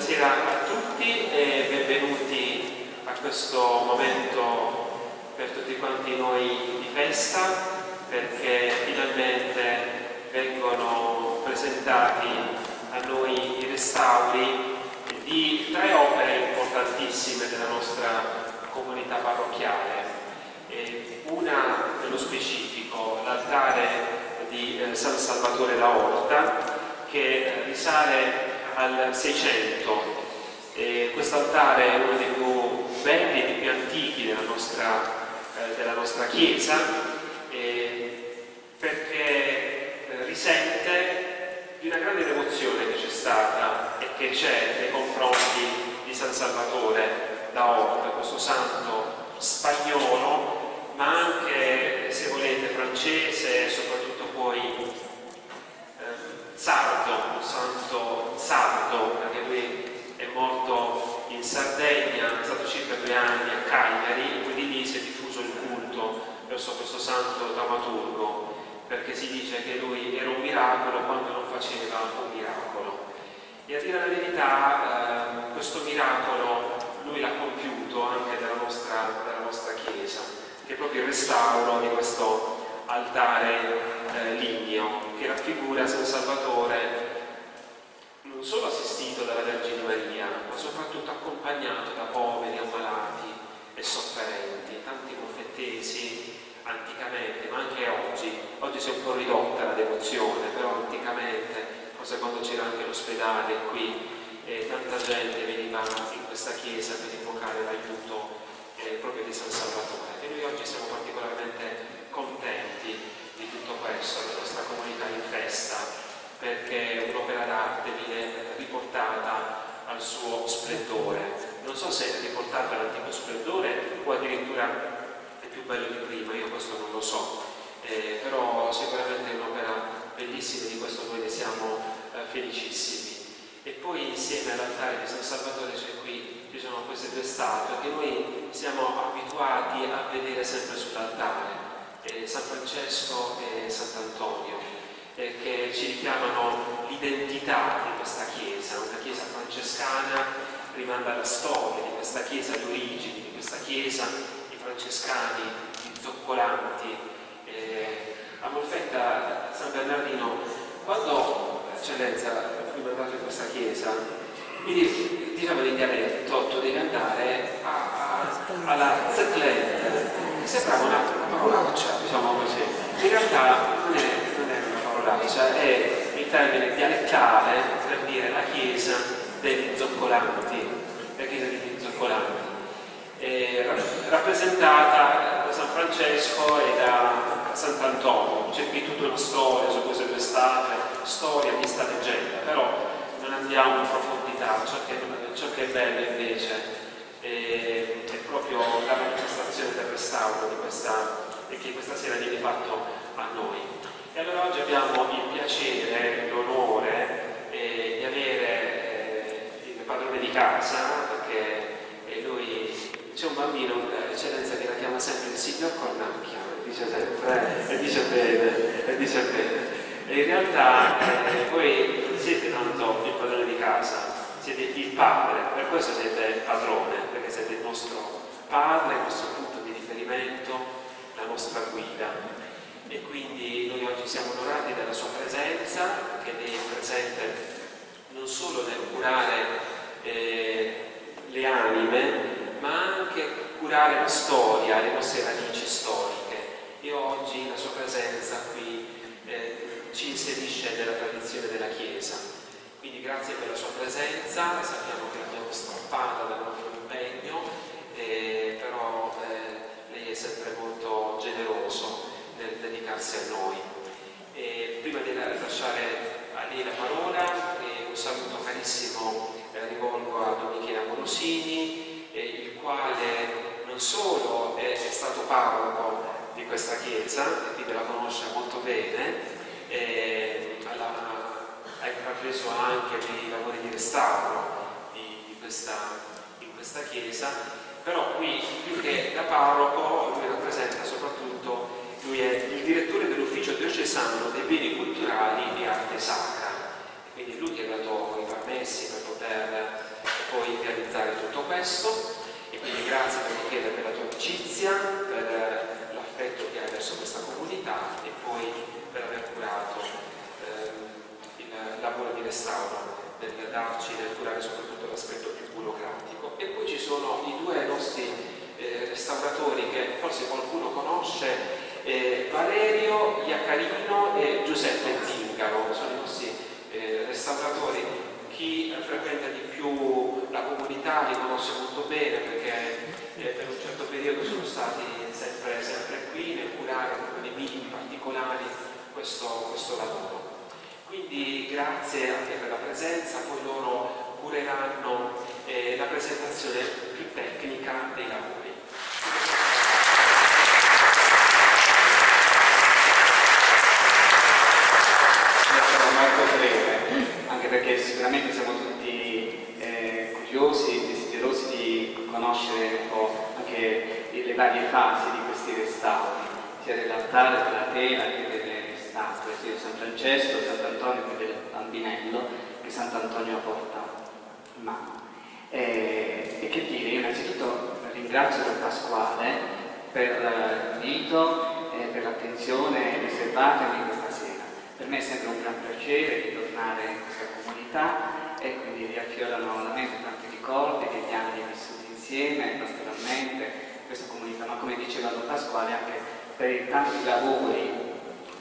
Buonasera a tutti e benvenuti a questo momento per tutti quanti noi di festa perché finalmente vengono presentati a noi i restauri di tre opere importantissime della nostra comunità parrocchiale. Una nello specifico, l'altare di eh, San Salvatore la Orta, che risale al 600. questo altare è uno dei più belli e più antichi della nostra, eh, della nostra chiesa eh, perché eh, risente di una grande devozione che c'è stata e che c'è nei confronti di San Salvatore da Orta, questo santo spagnolo, ma anche, se volete, francese e soprattutto poi sardo, un santo sardo, perché lui è morto in Sardegna, è stato circa due anni a Cagliari, quindi lì si è diffuso il culto verso questo santo dramaturgo, perché si dice che lui era un miracolo quando non faceva un miracolo. E a dire la verità, eh, questo miracolo lui l'ha compiuto anche della nostra, della nostra Chiesa, che è proprio il restauro di questo altare eh, ligneo che raffigura San Salvatore non solo assistito dalla Vergine Maria, ma soprattutto accompagnato da poveri, ammalati e sofferenti, tanti confettesi anticamente, ma anche oggi. Oggi si è un po' ridotta la devozione, però anticamente, forse quando c'era anche l'ospedale qui, eh, tanta gente veniva in questa chiesa per invocare l'aiuto eh, proprio di San Salvatore. E noi oggi siamo particolarmente contenti di tutto questo, la nostra comunità in festa, perché un'opera d'arte viene riportata al suo splendore. Non so se è riportata all'antico splendore o addirittura è più bello di prima, io questo non lo so, eh, però sicuramente è un'opera bellissima di questo noi ne siamo eh, felicissimi. E poi insieme all'altare di San Salvatore c'è qui, ci sono queste due statue che noi siamo abituati a vedere sempre sull'altare eh, San Francesco e Sant'Antonio, eh, che ci richiamano l'identità di questa chiesa, una chiesa francescana rimanda alla storia di questa chiesa di origini, di questa chiesa di francescani, di zoccolanti. Eh, a Molfetta San Bernardino, quando eccellenza fui mandato in questa chiesa, mi dicevano in dialetto, tu devi andare a, a, alla Zettler, sembrava una parolaccia, diciamo così. In realtà non è, non è una parolaccia, è il termine dialettale per dire la chiesa degli zoccolanti, la chiesa degli zoccolanti, è rappresentata da San Francesco e da Sant'Antonio. C'è qui tutta una storia su queste due state, storia vista leggenda, però non andiamo in profondità, ciò che, ciò che è bello invece e, è proprio la manifestazione del restauro di questa, e che questa sera viene fatto a noi. E allora oggi abbiamo il piacere, l'onore eh, di avere eh, il padrone di casa, perché eh, lui c'è un bambino, l'eccellenza che la chiama sempre il signor Cornacchia, dice sempre, e dice bene, e dice bene. E in realtà eh, voi siete tanto il padrone di casa, siete il padre, per questo siete padrone, perché siete il nostro padre, il nostro punto di riferimento, la nostra guida. E quindi noi oggi siamo onorati della sua presenza, che lei è presente non solo nel curare eh, le anime, ma anche curare la storia, le nostre radici storiche. E oggi la sua presenza qui eh, ci inserisce nella tradizione della Chiesa quindi grazie per la sua presenza, sappiamo che l'abbiamo strappata dal nostro impegno, eh, però eh, lei è sempre molto generoso nel dedicarsi a noi. E prima di lasciare a lei la parola, eh, un saluto carissimo eh, rivolgo a Don Michele Amorosini, eh, il quale non solo è, è stato parroco di questa chiesa, e quindi la conosce molto bene, alla, ha intrapreso anche dei lavori di restauro di, di questa, in questa chiesa, però qui più che da parroco lui rappresenta soprattutto, lui è il direttore dell'ufficio diocesano dei beni culturali e arte sacra, quindi lui che ha dato i permessi per poter poi realizzare tutto questo e quindi grazie per Michele per la tua amicizia, per l'affetto che hai verso questa comunità e poi per aver curato eh, il lavoro di restauro, nel darci, nel curare soprattutto l'aspetto più burocratico. E poi ci sono i due nostri eh, restauratori che forse qualcuno conosce, eh, Valerio Iacarino e Giuseppe Zingaro, sono i nostri eh, restauratori. Chi frequenta di più la comunità li conosce molto bene perché eh, per un certo periodo sono stati sempre, sempre qui nel curare nei minimi particolari questo, questo lavoro. Quindi grazie anche per la presenza, poi loro cureranno eh, la presentazione più tecnica dei lavori. Molto breve, anche perché sicuramente siamo tutti eh, curiosi, desiderosi di conoscere un po' anche le varie fasi di questi restauri, sia dell'altare, della tela che delle statue, sia di San Francesco, Sant'Antonio che del Bambinello, che Sant'Antonio porta in mano. Eh, e che dire, io innanzitutto ringrazio Don Pasquale per l'invito e per l'attenzione. Per me è sempre un gran piacere di tornare in questa comunità e quindi riaffiorano alla mente tanti ricordi degli anni vissuti insieme, pastoralmente, questa comunità, ma come diceva Don Pasquale anche per i tanti lavori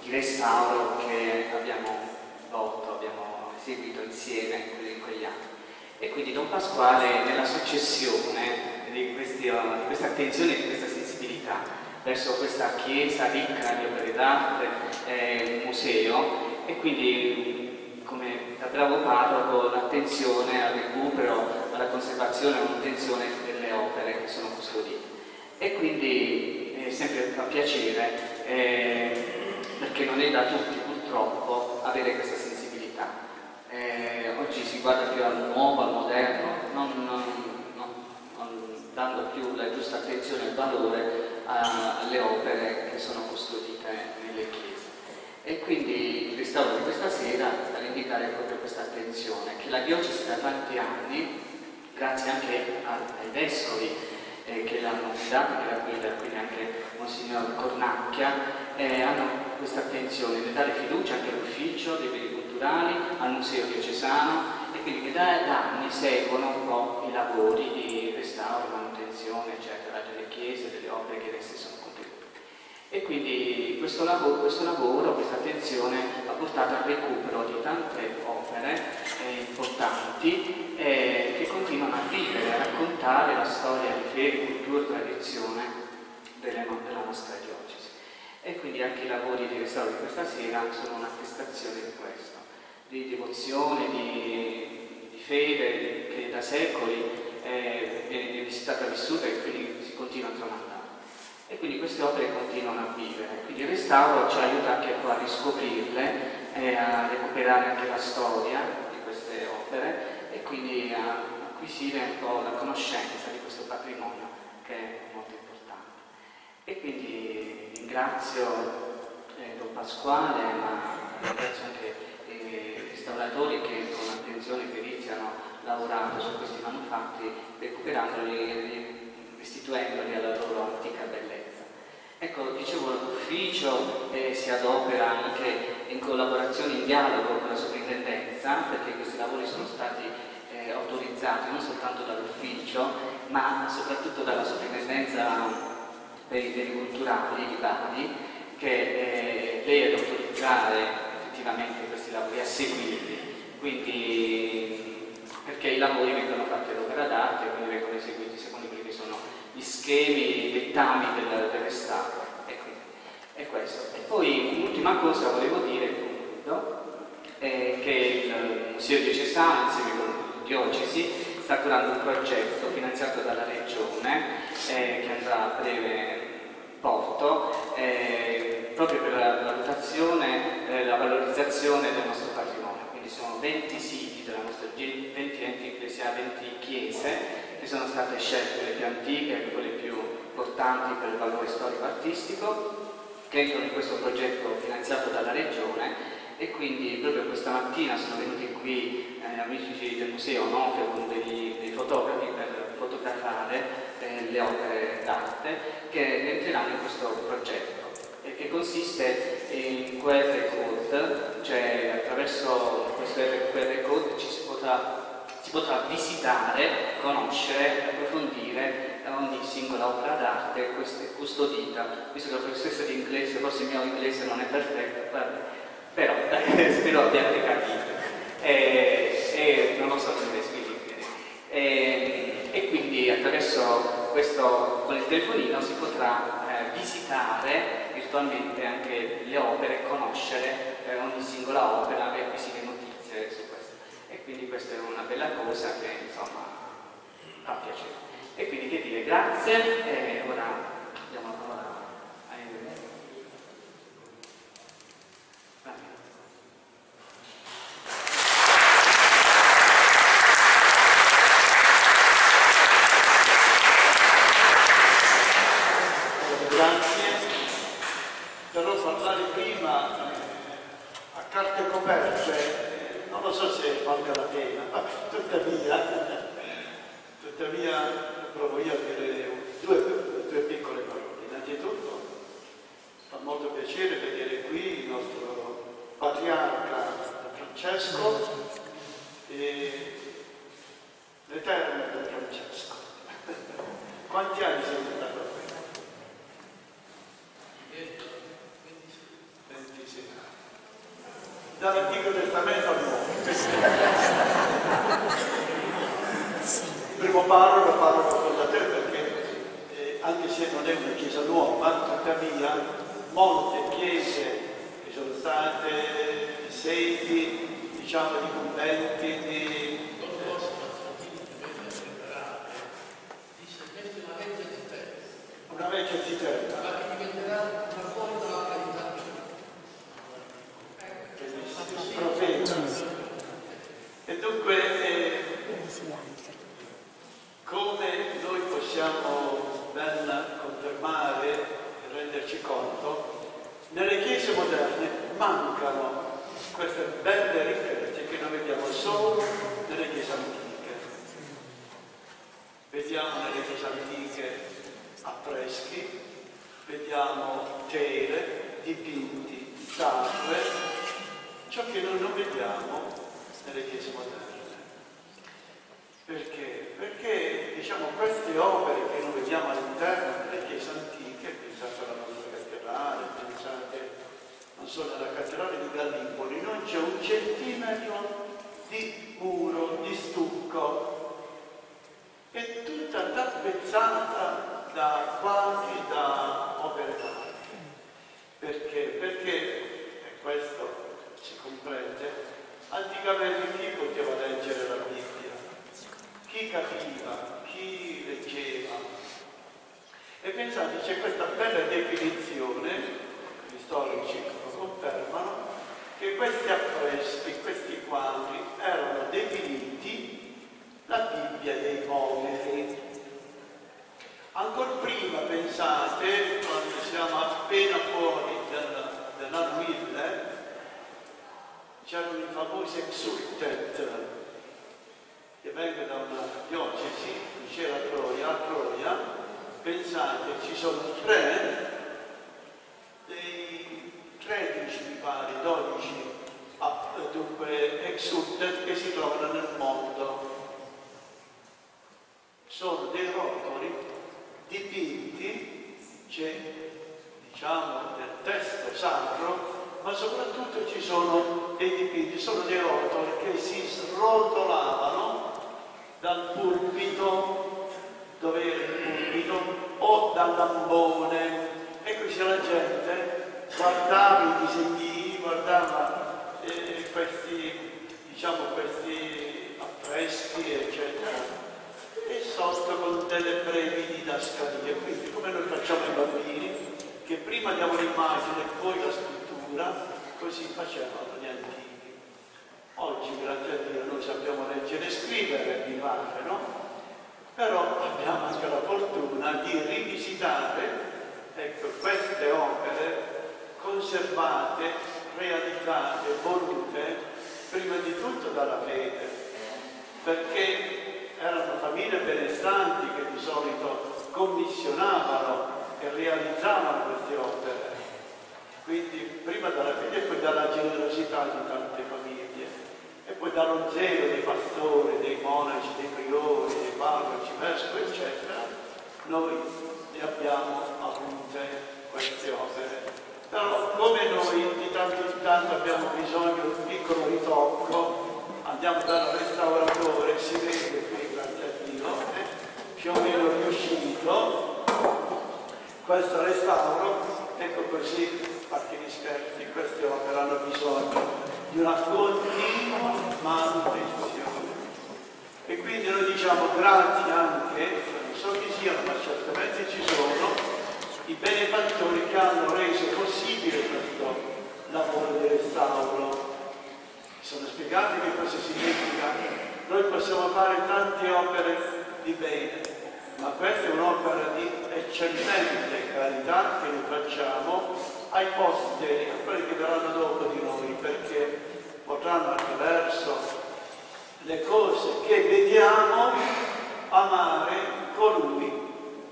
di restauro che abbiamo volto, abbiamo eseguito insieme in quegli anni. E quindi Don Pasquale nella successione di, questi, di questa attenzione, di questa sensibilità verso questa chiesa ricca di opere d'arte, eh, un museo e quindi come da bravo parroco l'attenzione al recupero, alla conservazione, alla manutenzione delle opere che sono custodite. E quindi eh, sempre fa piacere eh, perché non è da tutti purtroppo avere questa sensibilità. Eh, oggi si guarda più al nuovo, al moderno, non, non, non, dando più la giusta attenzione e valore alle opere che sono custodite nelle chiese. E quindi il restauro di questa sera sta ad indicare proprio questa attenzione, che la diocesi da tanti anni, grazie anche ai vescovi eh, che l'hanno guidato, che la guida, quindi anche Monsignor Cornacchia, eh, hanno questa attenzione nel dare fiducia anche all'ufficio dei beni culturali, al museo diocesano e quindi che da, da anni seguono un po' i lavori di restauro, manutenzione, eccetera, delle chiese, delle opere che. E quindi questo lavoro, questo lavoro, questa attenzione ha portato al recupero di tante opere eh, importanti eh, che continuano a vivere, a raccontare la storia di fede, cultura e tradizione delle, della nostra diocesi. E quindi anche i lavori di restauro di questa sera sono un'attestazione di questo, di devozione, di, di fede che da secoli eh, visitata e vissuta e quindi si continua a tramandare. E quindi queste opere continuano a vivere. Quindi il restauro ci aiuta anche a riscoprirle, eh, a recuperare anche la storia di queste opere e quindi a acquisire un po' la conoscenza di questo patrimonio che è molto importante. E quindi ringrazio eh, Don Pasquale, ma ringrazio anche i restauratori che con attenzione e perizia hanno lavorato su questi manufatti, recuperandoli e restituendoli alla loro antica bellezza. Ecco, dicevo, l'ufficio eh, si adopera anche in collaborazione, in dialogo con la sovrintendenza, perché questi lavori sono stati eh, autorizzati non soltanto dall'ufficio, ma soprattutto dalla sovrintendenza per i beni culturali di Bari, che eh, lei ad autorizzare effettivamente questi lavori, a seguirli. Quindi perché i lavori vengono fatti ad opera d'arte e quindi vengono eseguiti secondo quelli che sono gli schemi, dettami del, del restauro. E quindi è questo. E poi un'ultima cosa volevo dire, concludo, è che il Museo Diocesano insieme con la Diocesi sta curando un progetto finanziato dalla Regione eh, che andrà a breve porto eh, proprio per la valutazione e eh, la valorizzazione del nostro patrimonio. Quindi sono 20 siti della nostra 20 enti ecclesiali, 20 chiese, che sono state scelte le più antiche, quelle più importanti per il valore storico-artistico, che entrano in questo progetto finanziato dalla Regione e quindi proprio questa mattina sono venuti qui eh, amici del museo Onofre con dei, dei, fotografi per fotografare eh, le opere d'arte che entreranno in questo progetto e che consiste in QR code, cioè attraverso questo QR code ci si potrà, si potrà visitare, conoscere, approfondire ogni singola opera d'arte custodita. Visto che la professoressa di inglese, forse il mio inglese non è perfetto, però spero abbiate capito. E, e non lo so come scrivere. E, e quindi attraverso questo, con il telefonino si potrà eh, visitare virtualmente anche le opere, conoscere eh, ogni singola opera e acquisire notizie. E quindi questa è una bella cosa che insomma fa piacere. E quindi che dire, grazie e ora diamo la parola a Grazie. Però parlare prima a carte coperte, non lo so se valga la pena, ma tuttavia Tuttavia provo io a dire due, due piccole parole. Innanzitutto fa molto piacere vedere qui il nostro patriarca Francesco e l'Eterno del Francesco. Quanti anni sei stato qui? 26 anni. Dall'Antico Testamento al Nuovo primo parlo lo parlo con te perché eh, anche se non è una chiesa nuova, tuttavia molte chiese che sono state sedi, diciamo, di conventi, di... Una vecchia ziterna. Ma che diventerà una fonte della carità. Profeta. E dunque eh, come noi possiamo ben confermare e renderci conto, nelle chiese moderne mancano queste belle ricchezze che noi vediamo solo nelle chiese antiche. Vediamo nelle chiese antiche affreschi, vediamo tele, dipinti, statue, ciò che noi non vediamo nelle chiese moderne. Perché? Perché diciamo, queste opere che noi vediamo all'interno delle chiese antiche, pensate alla nostra cattedrale, pensate solo alla cattedrale di Gallipoli, non c'è un centimetro di muro, di stucco, è tutta tappezzata da quadri, da opere d'arte. Perché? Perché, e questo si comprende, anticamente chi poteva leggere la Bibbia? chi capiva, chi leggeva. E pensate, c'è questa bella definizione, gli storici questi affreschi, questi quadri erano definiti la Bibbia dei poveri. Ancora prima, pensate, quando siamo appena fuori dell'anno 1000, c'erano i famosi exultet, che vengo da una diocesi, diceva Troia, a Troia, pensate, ci sono tre, dei 13 mi pare, 12 exultet che si trovano nel mondo. Sono dei rotoli dipinti, c'è diciamo nel testo sacro, ma soprattutto ci sono dei dipinti, sono dei rotoli che si srotolavano dal pulpito, dove era il pulpito, o dal lambone. E così la gente guardava i disegnini, guardava eh, questi, diciamo, questi affreschi, eccetera, e sotto con delle brevi didascalie. Quindi come noi facciamo i bambini, che prima diamo l'immagine e poi la scrittura, così facevano gli antichi. Oggi, grazie a Dio, noi sappiamo leggere e scrivere, mi pare, no? Però abbiamo anche la fortuna di rivisitare ecco, queste opere conservate, realizzate, volute prima di tutto dalla fede, perché erano famiglie benestanti che di solito commissionavano e realizzavano queste opere. Quindi prima dalla fede e poi dalla generosità di tante famiglie e poi dallo zelo dei pastori, dei monaci, dei priori, dei parroci, vescovi, eccetera, noi abbiamo avute queste opere. Però come noi di tanto in tanto abbiamo bisogno di un piccolo ritocco, andiamo dal restauratore, si vede qui, grazie a Dio, eh, più o meno riuscito, questo restauro, ecco così, fatti gli scherzi, queste opere hanno bisogno di una continua manutenzione. E quindi noi diciamo grazie anche, non so chi siano, ma certamente ci sono, i benefattori che hanno reso possibile questo lavoro di restauro. Sono spiegati che cosa significa. Noi possiamo fare tante opere di bene, ma questa è un'opera di eccellente carità che noi facciamo ai posteri, a quelli che verranno dopo di noi, perché potranno attraverso le cose che vediamo amare colui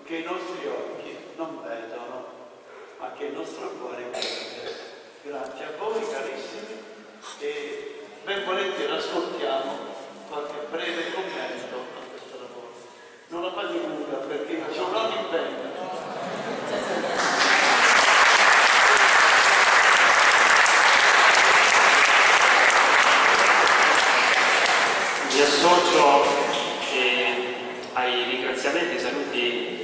che i nostri occhi non vedono, ma che il nostro cuore vede. Grazie a voi carissimi e ben volentieri ascoltiamo qualche breve commento a questo lavoro. Non la fate lunga perché c'è un altro impegno. Mi associo eh, ai ringraziamenti e saluti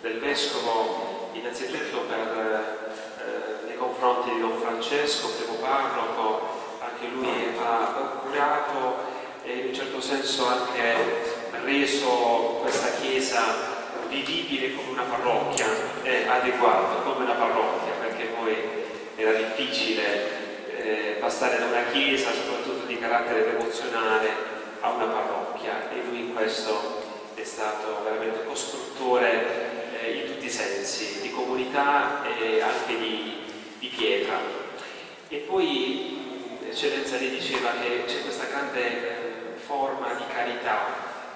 del Vescovo innanzitutto per, eh, nei confronti di Don Francesco, primo parroco, anche lui ha curato e in un certo senso anche reso questa chiesa vivibile come una parrocchia, eh, adeguata come una parrocchia, perché poi era difficile eh, passare da una chiesa, soprattutto di carattere devozionale, a una parrocchia e lui in questo è stato veramente costruttore eh, in tutti i sensi, di comunità e anche di, di pietra. E poi l'eccellenza lei diceva che c'è questa grande eh, forma di carità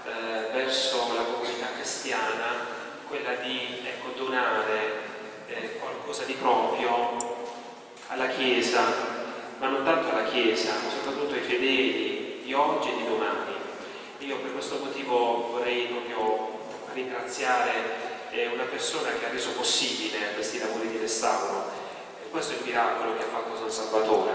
eh, verso la comunità cristiana, quella di ecco, donare eh, qualcosa di proprio alla Chiesa, non tanto alla Chiesa, ma soprattutto ai fedeli di oggi e di domani. Io per questo motivo vorrei proprio ringraziare è una persona che ha reso possibile questi lavori di restauro e questo è il miracolo che ha fatto San Salvatore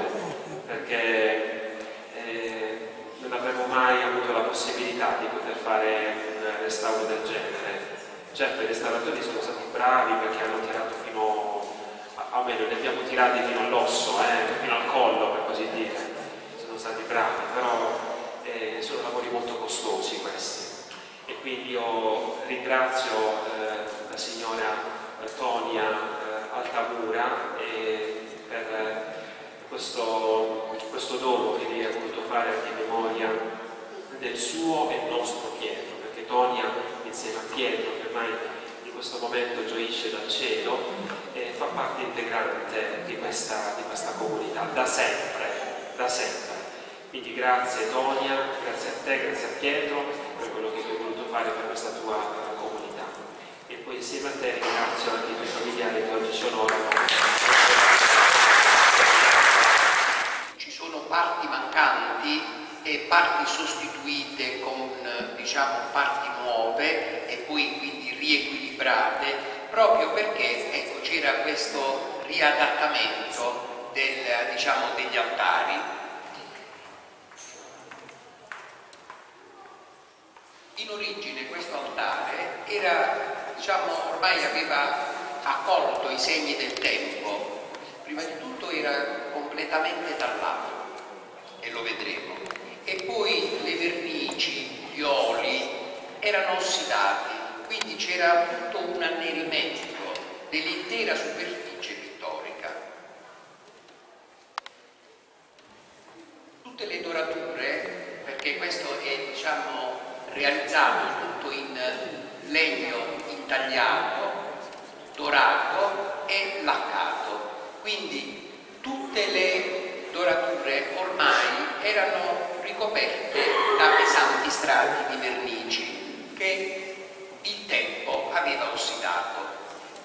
perché eh, non avremmo mai avuto la possibilità di poter fare un restauro del genere certo i restauratori sono stati bravi perché hanno tirato fino a, almeno li abbiamo tirati fino all'osso eh, fino al collo per così dire. Sono stati bravi però eh, sono lavori molto costosi questi. E quindi io ringrazio eh, la signora Tonia eh, Altamura per questo, questo, dono che lei ha voluto fare anche in memoria del suo e nostro Pietro, perché Tonia insieme a Pietro, che ormai questo momento gioisce dal cielo, eh, fa parte integrante di questa, di questa comunità, da sempre, da sempre. Quindi grazie Tonia, grazie a te, grazie a Pietro per quello che tu hai voluto fare per questa tua comunità. E poi insieme a te ringrazio anche i tuoi familiari che oggi ci onorano. Ci sono parti mancanti e parti sostituite con diciamo, parti nuove e poi quindi riequilibrate proprio perché ecco, c'era questo riadattamento del, diciamo, degli altari In origine questo altare era, diciamo, ormai aveva accolto i segni del tempo. Prima di tutto era completamente tallato, e lo vedremo. E poi le vernici, gli oli erano ossidati, quindi c'era tutto un annerimento dell'intera superficie pittorica. Tutte le dorature, perché questo è, diciamo, realizzato tutto in legno intagliato, dorato e laccato. Quindi tutte le dorature ormai erano ricoperte da pesanti strati di vernici che il tempo aveva ossidato.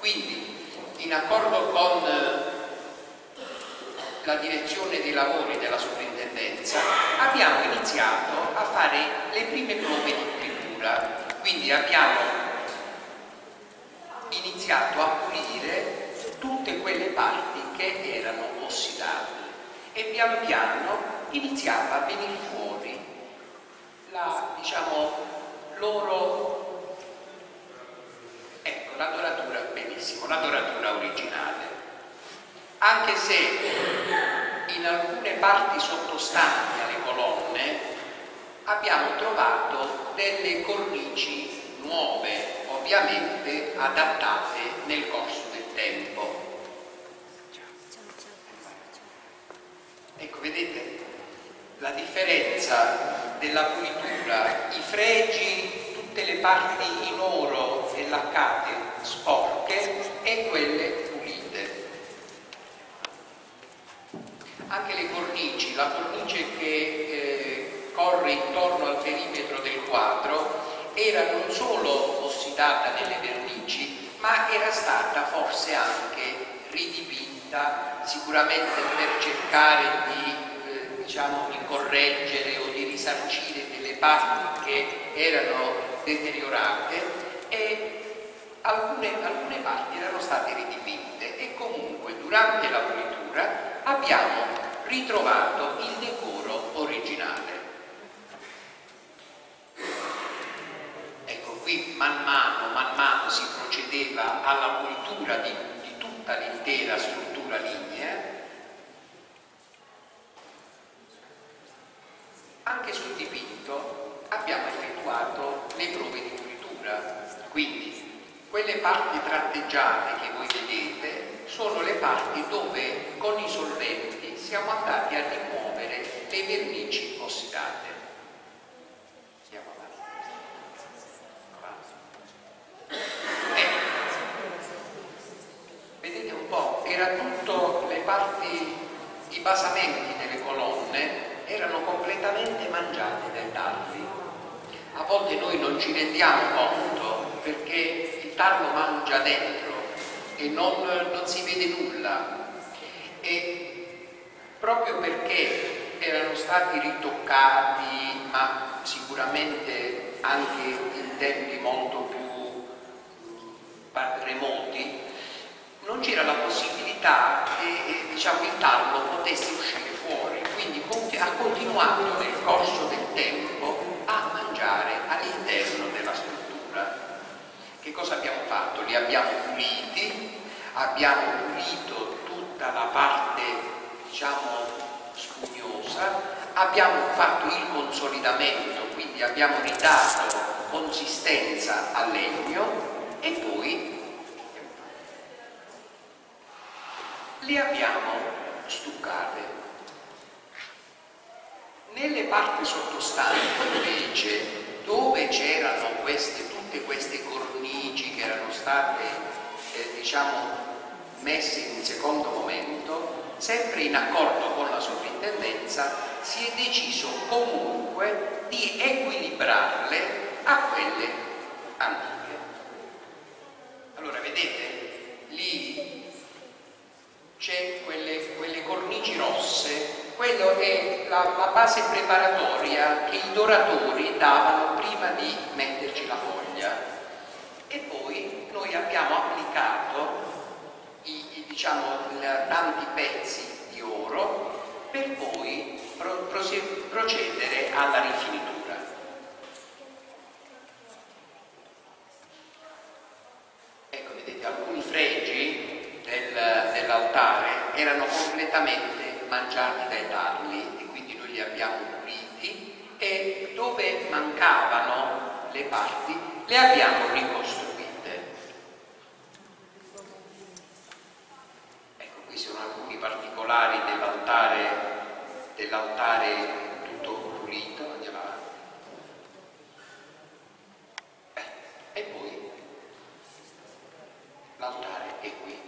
Quindi, in accordo con la direzione dei lavori della sovrintendenza, abbiamo iniziato a fare le prime prove di pittura. Quindi abbiamo iniziato a pulire tutte quelle parti che erano ossidate e piano piano iniziava a venire fuori la, diciamo, loro, ecco, la doratura, benissimo, la doratura originale. Anche se in alcune parti sottostanti alle colonne abbiamo trovato delle cornici nuove, ovviamente adattate nel corso del tempo. Ecco, vedete la differenza della pulitura, i fregi, tutte le parti in oro e laccate sporche e quelle pulite. Anche le cornici, la cornice che eh, corre intorno al perimetro del quadro era non solo ossidata nelle vernici, ma era stata forse anche ridipinta sicuramente per cercare di, diciamo, di correggere o di risarcire delle parti che erano deteriorate e alcune, alcune parti erano state ridipinte e comunque durante la pulitura abbiamo ritrovato il decoro originale. Ecco, qui man mano, man mano si procedeva alla pulitura di, di tutta l'intera struttura lignea Anche sul dipinto abbiamo effettuato le prove di pulitura, quelle parti tratteggiate che voi vedete sono le parti dove con i solventi siamo andati a rimuovere le vernici ossidate. Ecco. Vedete un po', era tutto le parti, i basamenti delle colonne erano completamente mangiate dai tarli. A volte noi non ci rendiamo conto perché il tarlo mangia dentro e non, non si vede nulla. E proprio perché erano stati ritoccati, ma sicuramente anche in tempi molto più remoti, non c'era la possibilità che diciamo, il tarlo potesse uscire fuori quindi ha continuato nel corso del tempo a mangiare all'interno della struttura. Cosa abbiamo fatto? Li abbiamo puliti, abbiamo pulito tutta la parte, diciamo, spugnosa, abbiamo fatto il consolidamento, quindi abbiamo ridato consistenza al legno e poi li abbiamo stuccate. Nelle parti sottostanti invece, dove c'erano tutte queste cornici che erano state eh, diciamo, messe in un secondo momento, sempre in accordo con la sovrintendenza, si è deciso comunque di equilibrarle a quelle antiche. Allora vedete, lì c'è quelle, quelle cornici rosse quello è la, la, base preparatoria che i doratori davano prima di metterci la foglia e poi noi abbiamo applicato i, i, diciamo, il, tanti pezzi di oro per poi pro, procedere alla rifinitura. Ecco, vedete, alcuni fregi del, dell'altare erano completamente mangiati dai tarli e quindi noi li abbiamo puliti e dove mancavano le parti le abbiamo ricostruite. Ecco, qui sono alcuni particolari dell'altare, dell'altare tutto pulito, andiamo avanti. Eh, e poi l'altare è qui.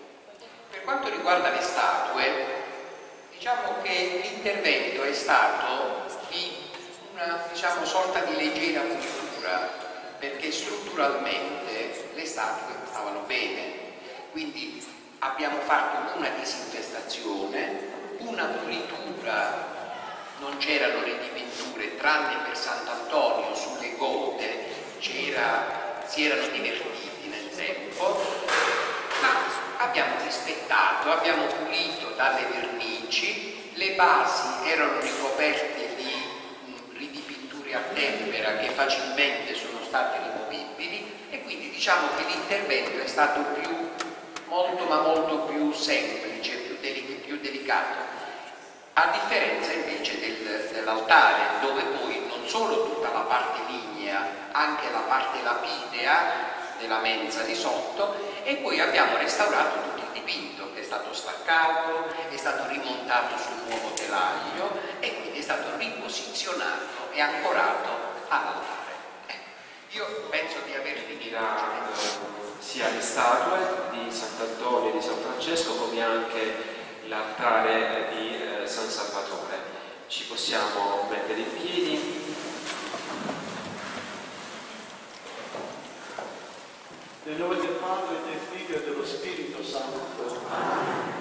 Per quanto riguarda le statue, Diciamo che l'intervento è stato di una diciamo, sorta di leggera pulitura, perché strutturalmente le statue stavano bene, quindi abbiamo fatto una disinfestazione, una pulitura, non c'erano le diventure, tranne per Sant'Antonio sulle gote, si erano divertiti nel tempo, ma abbiamo rispettato, abbiamo pulito dalle vernici, le basi erano ricoperte di ridipinture a tempera che facilmente sono state rimovibili. E quindi diciamo che l'intervento è stato più, molto ma molto più semplice, più, delic più delicato. A differenza invece del, dell'altare, dove poi non solo tutta la parte lignea, anche la parte lapidea della mensa di sotto e poi abbiamo restaurato tutto il dipinto che è stato staccato, è stato rimontato sul nuovo telaio e quindi è stato riposizionato e ancorato all'altare. Ecco, io penso di aver finito sia le statue di Sant'Antonio e di San Francesco come anche l'altare di eh, San Salvatore. Ci possiamo mettere in piedi. Nel nome del Padre, del Figlio e dello Spirito Santo. Amen.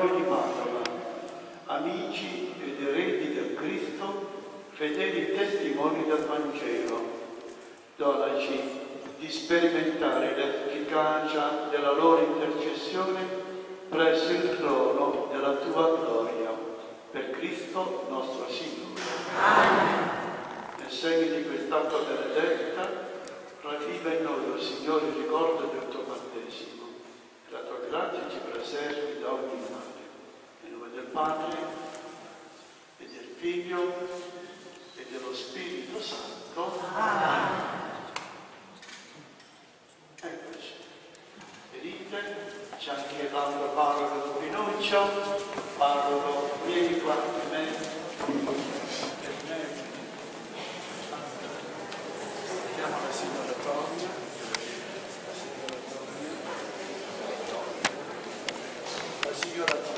Giove di Padova, amici ed eredi del Cristo, fedeli testimoni del Vangelo, donaci di sperimentare l'efficacia della loro intercessione presso il trono della tua gloria, per Cristo nostro Signore. Amen. Nel segno di quest'acqua benedetta, ravviva in noi, Signore, il ricordo del tuo battesimo la tua grazia ci preservi da ogni male. In nome del Padre e del Figlio e dello Spirito Santo. Amen. Eccoci. Venite, c'è anche l'altro parroco Rinuccio, parroco vieni qua di me. Chiamo la signora Tonia. E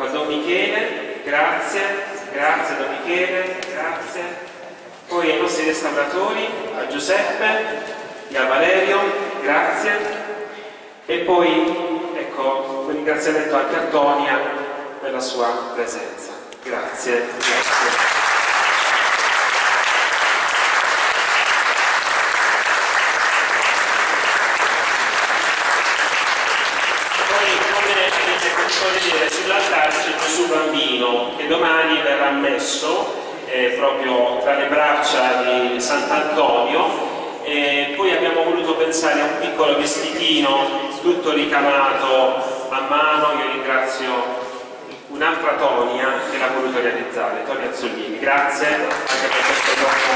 ecco a Don Michele, grazie, grazie Don Michele, grazie. Poi ai nostri restauratori, a Giuseppe e a Valerio, grazie. E poi, ecco, un ringraziamento anche a Tonia per la sua presenza. Grazie, grazie. Poi, come avete potuto vedere, sull'altare c'è Gesù Bambino che domani verrà messo eh, proprio tra le braccia di Sant'Antonio. E poi abbiamo voluto pensare a un piccolo vestitino tutto ricamato a mano, io ringrazio un'altra Tonia che l'ha voluto realizzare, Tonia Azzolini, grazie. Anche per questo dopo.